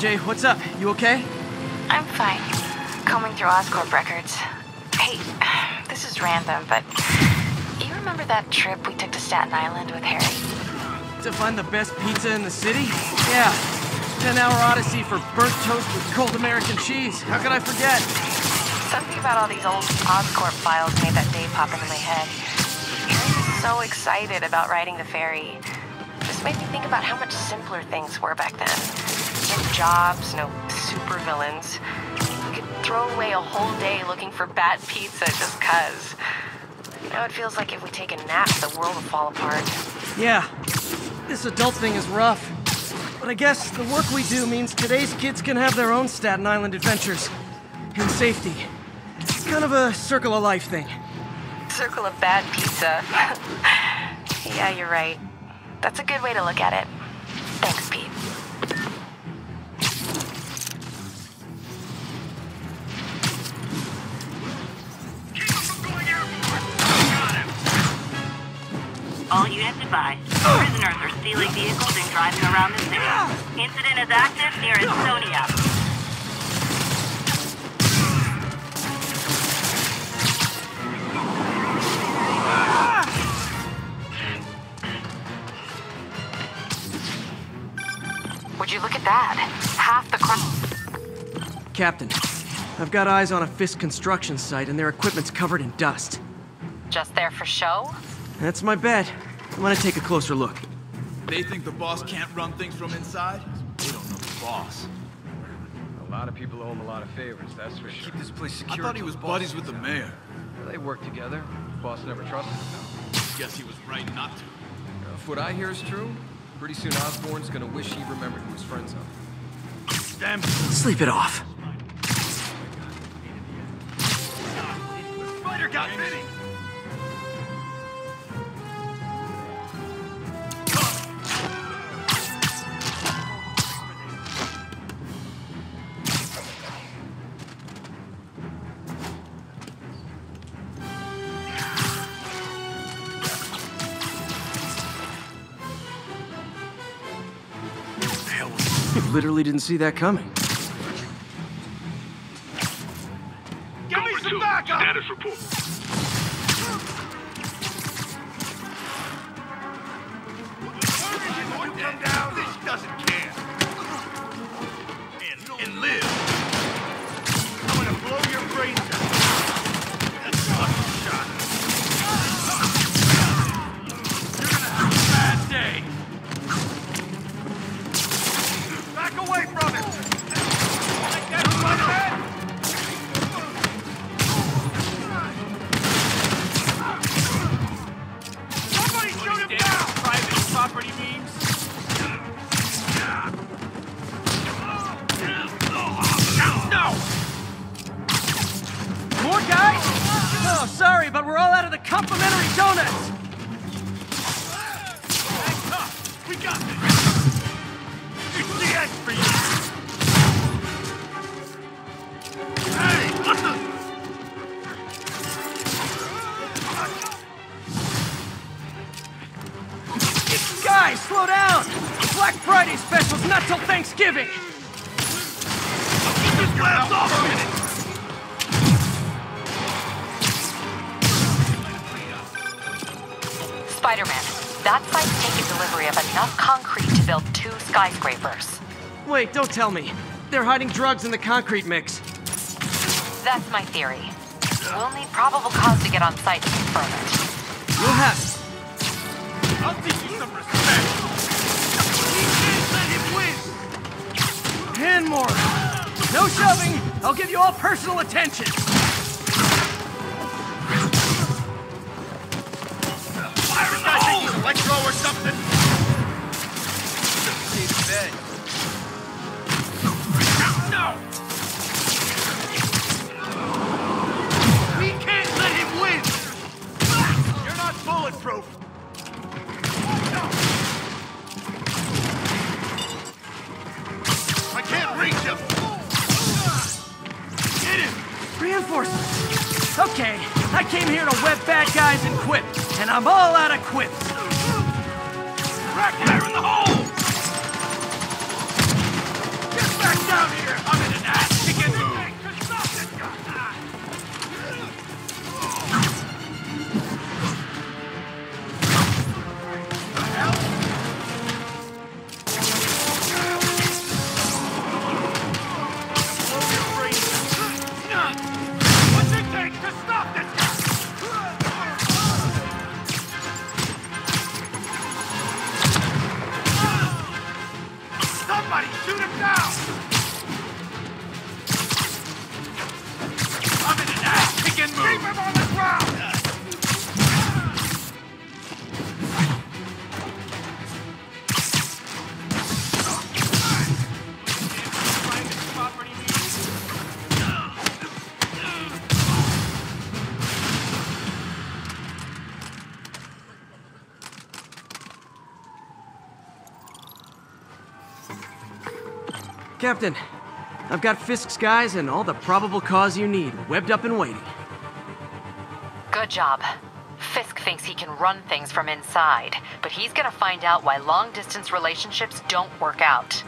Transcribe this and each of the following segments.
MJ, what's up? You okay? I'm fine. Combing through Oscorp records. Hey, this is random, but you remember that trip we took to Staten Island with Harry? To find the best pizza in the city? Yeah. 10 hour odyssey for burnt toast with cold American cheese. How could I forget? Something about all these old Oscorp files made that day pop into my head. Harry was so excited about riding the ferry. Just made me think about how much simpler things were back then. No jobs, no supervillains. We could throw away a whole day looking for bad pizza just cuz. Now it feels like if we take a nap, the world will fall apart. Yeah. This adult thing is rough. But I guess the work we do means today's kids can have their own Staten Island adventures. In safety. It's kind of a circle of life thing. Circle of bad pizza. yeah, you're right. That's a good way to look at it. Thanks, Pete. All units advised. Prisoners are stealing vehicles and driving around the city. Incident is active near Estonia. Would you look at that? Half the crowd. Captain, I've got eyes on a Fisk construction site and their equipment's covered in dust. Just there for show? That's my bet. I want to take a closer look. They think the boss can't run things from inside? They don't know the boss. A lot of people owe him a lot of favors, that's for sure. Keep this place secure. I secure. thought he was until the boss buddies with the here. mayor. They work together. Boss never trusted him. Guess he was right not to. Now, if what I hear is true, pretty soon Osborn's gonna wish he remembered who his friends are. Damn. Sleep it off. Spider got Vinny! Literally didn't see that coming. Give me some backup! Status report. Come down, this doesn't complimentary donuts. Tough! We got this! It's the end for you! Hey, what the? Guys, slow down. Black Friday special's not till Thanksgiving. Spider-Man, that site's taken delivery of enough concrete to build two skyscrapers. Wait, don't tell me. They're hiding drugs in the concrete mix. That's my theory. We'll need probable cause to get on site to confirm it. You'll have I'll teach you some respect! We can't let him win! and more. No shoving. I'll give you all personal attention. Or something? Captain, I've got Fisk's guys and all the probable cause you need webbed up and waiting. Good job. Fisk thinks he can run things from inside, but he's gonna find out why long distance relationships don't work out.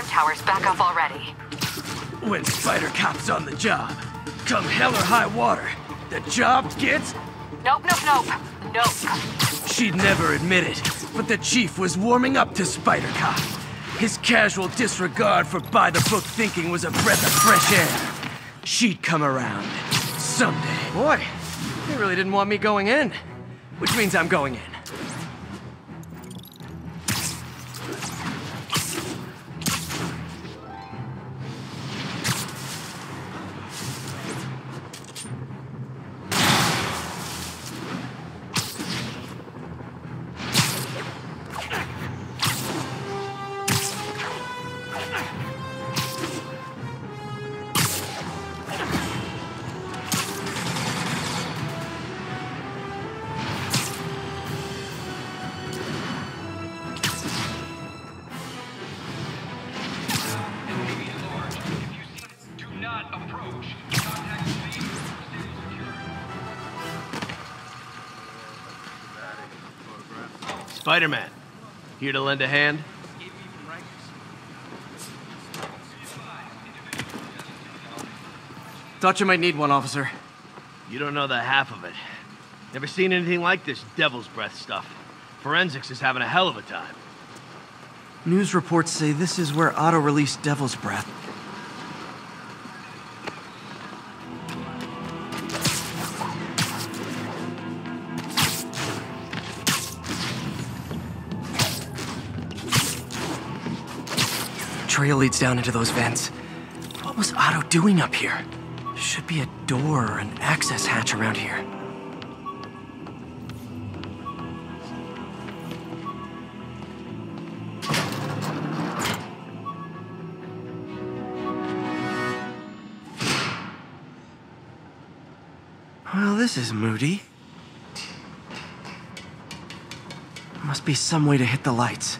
Half tower's back up already. When Spider Cop's on the job, come hell or high water, the job gets. Nope, nope, nope. Nope. She'd never admit it, but the chief was warming up to Spider Cop. His casual disregard for by the book thinking was a breath of fresh air. She'd come around someday. Boy, they really didn't want me going in, which means I'm going in. Spider-Man, here to lend a hand? Thought you might need one, officer. You don't know the half of it. Never seen anything like this devil's breath stuff. Forensics is having a hell of a time. News reports say this is where Otto released Devil's Breath. Trail leads down into those vents. What was Otto doing up here? Should be a door or an access hatch around here. Well, this is moody. Must be some way to hit the lights.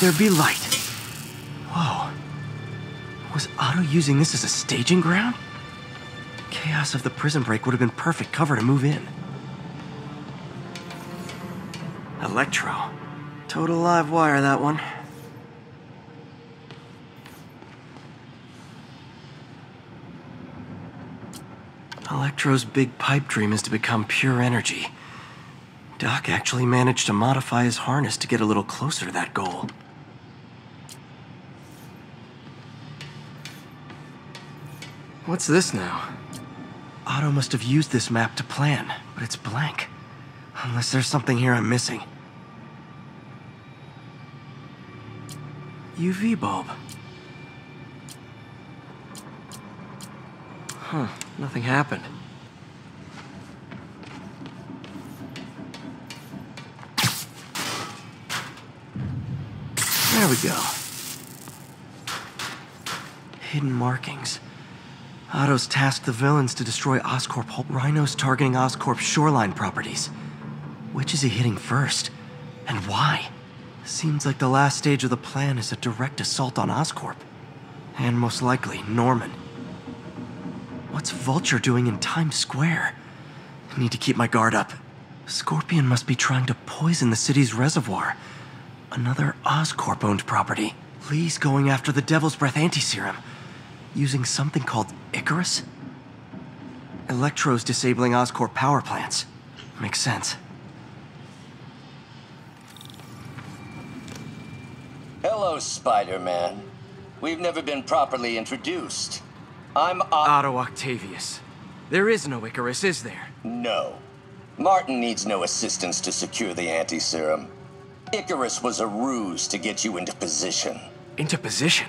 There be light. Whoa. Was Otto using this as a staging ground? Chaos of the prison break would have been perfect cover to move in. Electro. Total live wire, that one. Electro's big pipe dream is to become pure energy. Doc actually managed to modify his harness to get a little closer to that goal. What's this now? Otto must have used this map to plan, but it's blank. Unless there's something here I'm missing. UV bulb. Huh, nothing happened. There we go. Hidden markings. Otto's tasked the villains to destroy Oscorp. Hol- Rhino's targeting Oscorp's shoreline properties. Which is he hitting first? And why? Seems like the last stage of the plan is a direct assault on Oscorp. And most likely, Norman. What's Vulture doing in Times Square? I need to keep my guard up. Scorpion must be trying to poison the city's reservoir. Another Oscorp owned property. Li's going after the Devil's Breath anti-serum. Using something called Icarus? Electro's disabling Oscorp power plants. Makes sense. Hello, Spider-Man. We've never been properly introduced. I'm Otto. Otto Octavius. There is no Icarus, is there? No. Martin needs no assistance to secure the anti-serum. Icarus was a ruse to get you into position. Into position?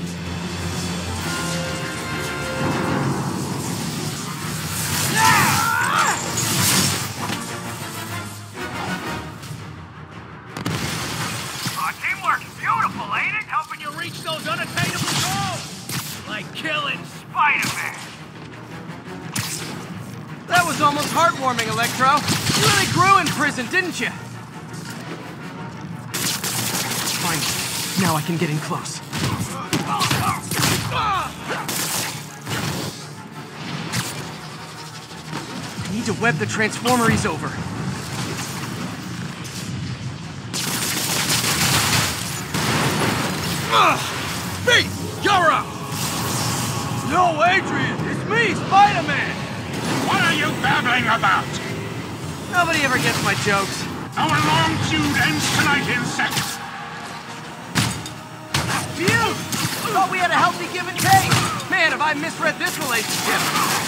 didn't you? Finally. Now I can get in close. Need to web the transformer he's over. Nobody ever gets my jokes. Our long feud ends tonight, insect. Phew! Thought we had a healthy give and take. Man, have I misread this relationship.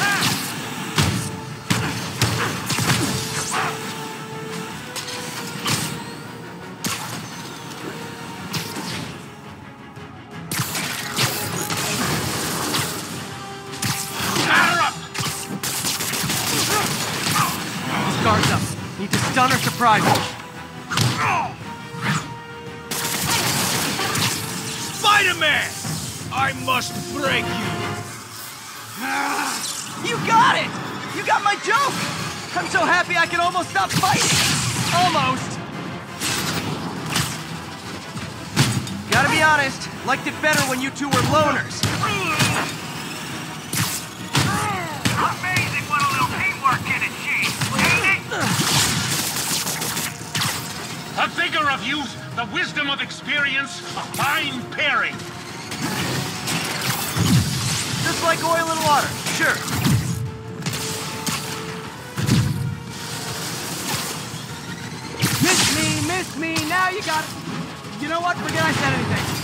Stun or surprise him. Spider-Man! I must break you. You got it! You got my joke! I'm so happy I can almost stop fighting! Almost! Gotta be honest, liked it better when you two were loners. Of youth, the wisdom of experience, a fine pairing. Just like oil and water, sure. Miss me, miss me, now you got it. You know what? Forget I said anything.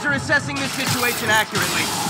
Guys are assessing this situation accurately.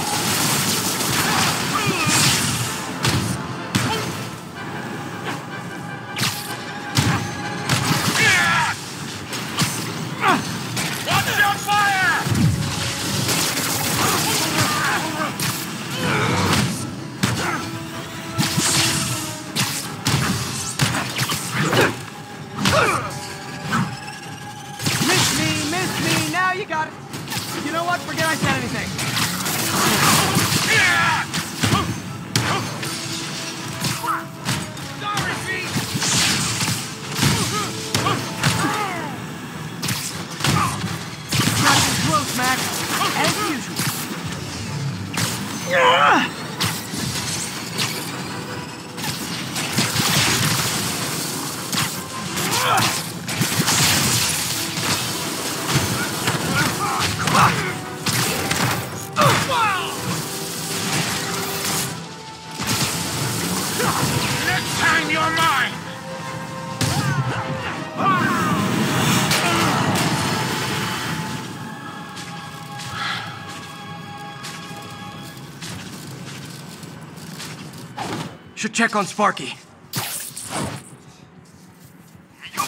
Should check on Sparky. You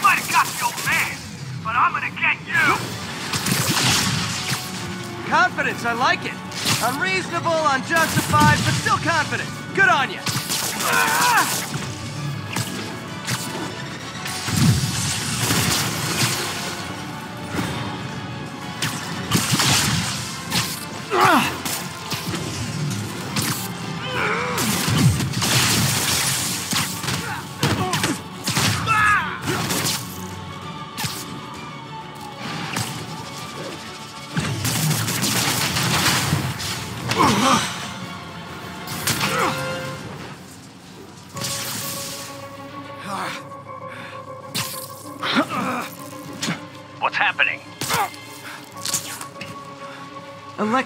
might have got the old man, but I'm gonna get you! Confidence, I like it. Unreasonable, unjustified, but still confident. Good on you. What's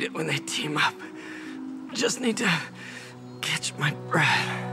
Hate it when they team up. Just need to catch my breath.